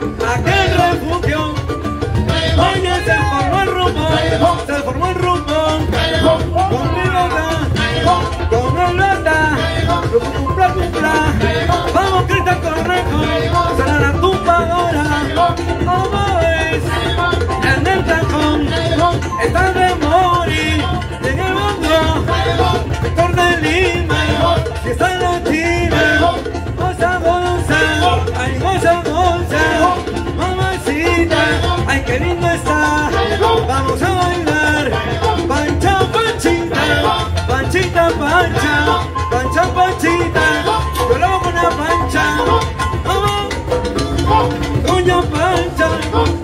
I got ay, qué lindo está. Vamos a bailar, pancha, panchita, panchita, pancha, pancha, panchita. Yo lo hago con la pancha, vamos, doña pancha.